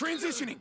Transitioning.